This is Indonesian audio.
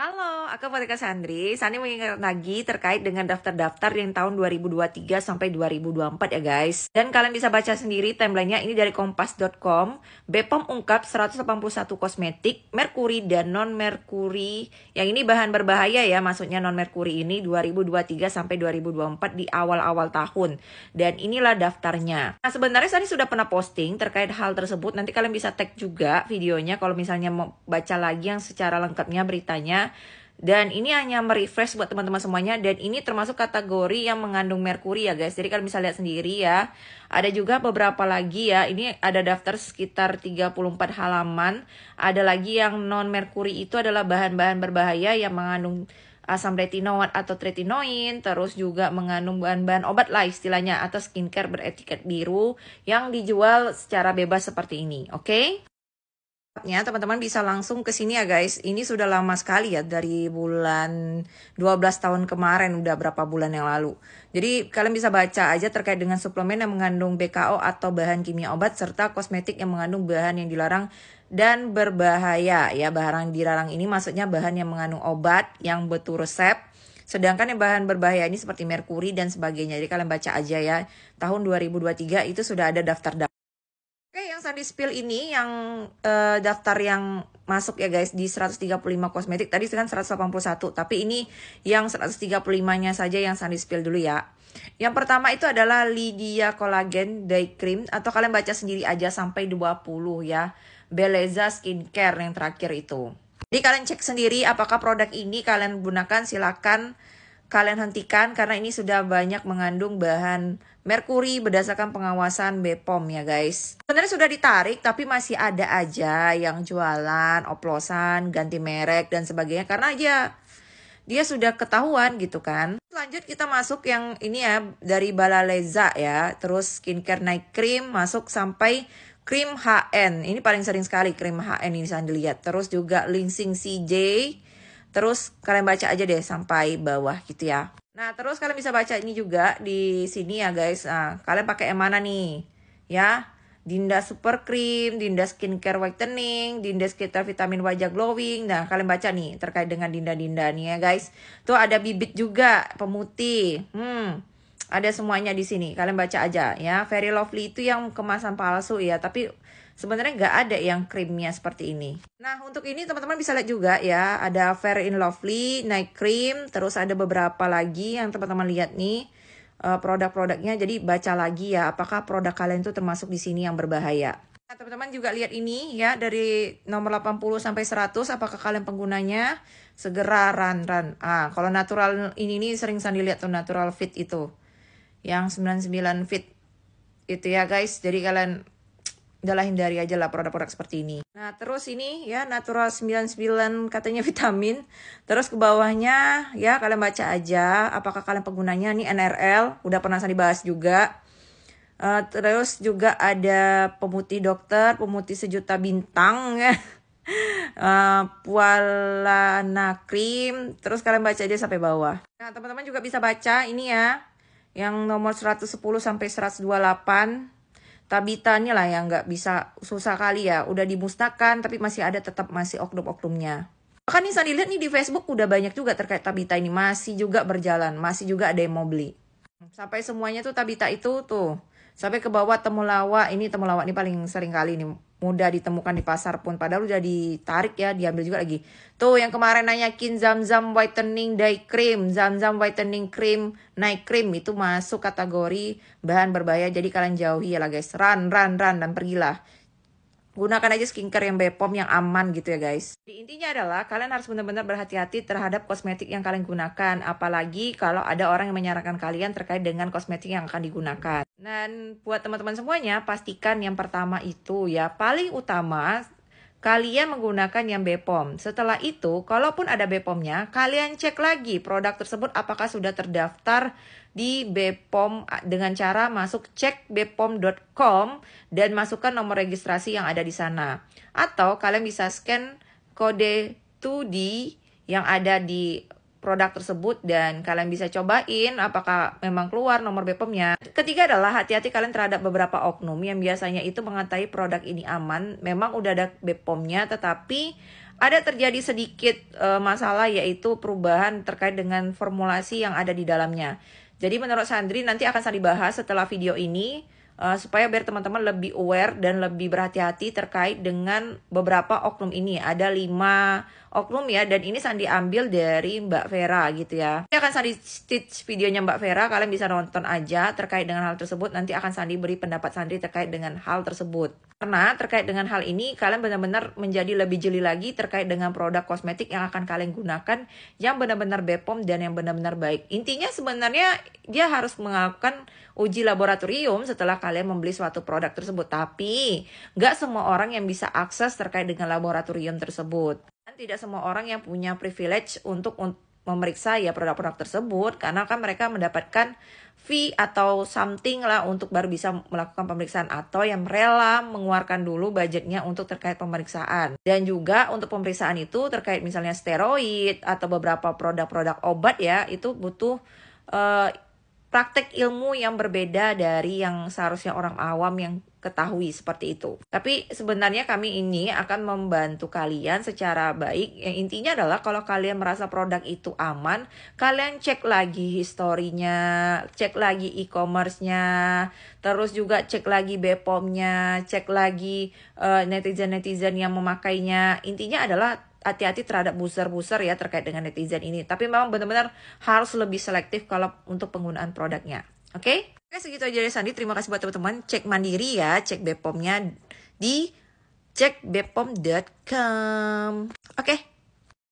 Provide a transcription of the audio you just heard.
Hello. Aku Fatika Sandri. Sani mengingat lagi terkait dengan daftar-daftar yang tahun 2023 sampai 2024 ya guys. Dan kalian bisa baca sendiri timelinenya ini dari kompas.com. Bepom ungkap 181 kosmetik, merkuri dan non-merkuri. Yang ini bahan berbahaya ya, maksudnya non-merkuri ini 2023 sampai 2024 di awal-awal tahun. Dan inilah daftarnya. Nah sebenarnya Sani sudah pernah posting terkait hal tersebut. Nanti kalian bisa tag juga videonya kalau misalnya mau baca lagi yang secara lengkapnya beritanya dan ini hanya merefresh buat teman-teman semuanya dan ini termasuk kategori yang mengandung merkuri ya guys. Jadi kalian bisa lihat sendiri ya. Ada juga beberapa lagi ya. Ini ada daftar sekitar 34 halaman. Ada lagi yang non merkuri itu adalah bahan-bahan berbahaya yang mengandung asam retinoid atau tretinoin, terus juga mengandung bahan-bahan obat lah istilahnya atau skincare beretiket biru yang dijual secara bebas seperti ini, oke? Okay? Ya, teman-teman bisa langsung ke sini ya guys. Ini sudah lama sekali ya dari bulan 12 tahun kemarin udah berapa bulan yang lalu. Jadi kalian bisa baca aja terkait dengan suplemen yang mengandung BKO atau bahan kimia obat serta kosmetik yang mengandung bahan yang dilarang dan berbahaya. Ya, bahan yang dilarang ini maksudnya bahan yang mengandung obat yang betul resep Sedangkan yang bahan berbahaya ini seperti merkuri dan sebagainya. Jadi kalian baca aja ya. Tahun 2023 itu sudah ada daftar-daftar yang Sandy Spill ini yang uh, daftar yang masuk ya guys di 135 kosmetik tadi kan 181 tapi ini yang 135-nya saja yang Sandy Spill dulu ya. Yang pertama itu adalah Lydia Collagen Day Cream atau kalian baca sendiri aja sampai 20 ya. Beleza Skincare yang terakhir itu. Jadi kalian cek sendiri apakah produk ini kalian gunakan silakan kalian hentikan karena ini sudah banyak mengandung bahan merkuri berdasarkan pengawasan BPOM ya guys. Sebenarnya sudah ditarik tapi masih ada aja yang jualan, oplosan, ganti merek dan sebagainya karena aja dia sudah ketahuan gitu kan. Lanjut kita masuk yang ini ya dari Balaleza ya, terus skincare night cream masuk sampai krim HN. Ini paling sering sekali krim HN ini saya dilihat. Terus juga Linsing CJ Terus kalian baca aja deh sampai bawah gitu ya. Nah, terus kalian bisa baca ini juga di sini ya guys. Nah, kalian pakai yang mana nih? Ya, Dinda Super Cream, Dinda Skincare Whitening, Dinda Skincare Vitamin Wajah Glowing. Nah, kalian baca nih terkait dengan Dinda-Dinda nih ya guys. Tuh ada bibit juga, pemutih. Hmm, ada semuanya di sini. Kalian baca aja ya. Very Lovely itu yang kemasan palsu ya, tapi sebenarnya nggak ada yang krimnya seperti ini. Nah untuk ini teman-teman bisa lihat juga ya ada Fair in Lovely Night Cream terus ada beberapa lagi yang teman-teman lihat nih uh, produk-produknya jadi baca lagi ya apakah produk kalian itu termasuk di sini yang berbahaya. Nah, teman-teman juga lihat ini ya dari nomor 80 sampai 100 apakah kalian penggunanya segera run run. Ah, kalau natural ini nih sering saya lihat tuh natural fit itu. Yang 99 fit itu ya guys. Jadi kalian udahlah hindari aja lah produk-produk seperti ini. Nah, terus ini ya natural 99 katanya vitamin. Terus ke bawahnya ya kalian baca aja apakah kalian penggunanya nih NRL, udah pernah saya dibahas juga. Uh, terus juga ada pemutih dokter, pemutih sejuta bintang ya. Uh, Pualana Cream, terus kalian baca aja sampai bawah. Nah, teman-teman juga bisa baca ini ya, yang nomor 110 sampai 128 Tabitanya lah yang nggak bisa susah kali ya. Udah dimusnahkan tapi masih ada tetap masih oknum-oknumnya. Bahkan nih saya lihat nih di Facebook udah banyak juga terkait Tabita ini. Masih juga berjalan. Masih juga ada yang mau beli. Sampai semuanya tuh Tabita itu tuh. Sampai ke bawah temulawak. Ini temulawak ini paling sering kali nih mudah ditemukan di pasar pun padahal udah ditarik ya diambil juga lagi. Tuh yang kemarin nanyakin zam-zam whitening day cream zam-zam whitening cream night cream itu masuk kategori bahan berbahaya jadi kalian jauhi ya lah guys. Run run run dan pergilah gunakan aja skincare yang Bepom yang aman gitu ya guys. Di intinya adalah kalian harus benar-benar berhati-hati terhadap kosmetik yang kalian gunakan, apalagi kalau ada orang yang menyarankan kalian terkait dengan kosmetik yang akan digunakan. Dan buat teman-teman semuanya, pastikan yang pertama itu ya paling utama kalian menggunakan yang Bepom. Setelah itu, kalaupun ada Bepomnya, kalian cek lagi produk tersebut apakah sudah terdaftar di Bepom dengan cara masuk cek bepom.com dan masukkan nomor registrasi yang ada di sana. Atau kalian bisa scan kode 2D yang ada di produk tersebut dan kalian bisa cobain apakah memang keluar nomor BPOM-nya. Ketiga adalah hati-hati kalian terhadap beberapa oknum yang biasanya itu mengatai produk ini aman, memang udah ada BPOM-nya tetapi ada terjadi sedikit uh, masalah yaitu perubahan terkait dengan formulasi yang ada di dalamnya. Jadi menurut Sandri nanti akan saya dibahas setelah video ini uh, supaya biar teman-teman lebih aware dan lebih berhati-hati terkait dengan beberapa oknum ini. Ada lima oknum ya dan ini Sandi ambil dari Mbak Vera gitu ya. Ini akan Sandi stitch videonya Mbak Vera, kalian bisa nonton aja terkait dengan hal tersebut. Nanti akan Sandi beri pendapat Sandi terkait dengan hal tersebut. Karena terkait dengan hal ini kalian benar-benar menjadi lebih jeli lagi terkait dengan produk kosmetik yang akan kalian gunakan yang benar-benar Bepom dan yang benar-benar baik. Intinya sebenarnya dia harus melakukan uji laboratorium setelah kalian membeli suatu produk tersebut. Tapi nggak semua orang yang bisa akses terkait dengan laboratorium tersebut. Dan tidak semua orang yang punya privilege untuk memeriksa ya produk-produk tersebut karena kan mereka mendapatkan fee atau something lah untuk baru bisa melakukan pemeriksaan atau yang rela mengeluarkan dulu budgetnya untuk terkait pemeriksaan. Dan juga untuk pemeriksaan itu terkait misalnya steroid atau beberapa produk-produk obat ya itu butuh uh, praktek ilmu yang berbeda dari yang seharusnya orang awam yang ketahui seperti itu. Tapi sebenarnya kami ini akan membantu kalian secara baik. Yang intinya adalah kalau kalian merasa produk itu aman, kalian cek lagi historinya, cek lagi e-commerce-nya, terus juga cek lagi BPOM-nya, cek lagi uh, netizen-netizen yang memakainya. Intinya adalah hati-hati terhadap booster-booster ya terkait dengan netizen ini. Tapi memang benar-benar harus lebih selektif kalau untuk penggunaan produknya. Oke? Okay? Oke, segitu aja dari Sandi. Terima kasih buat teman-teman. Cek mandiri ya, cek BPOM-nya di cekbepom.com. Oke, okay,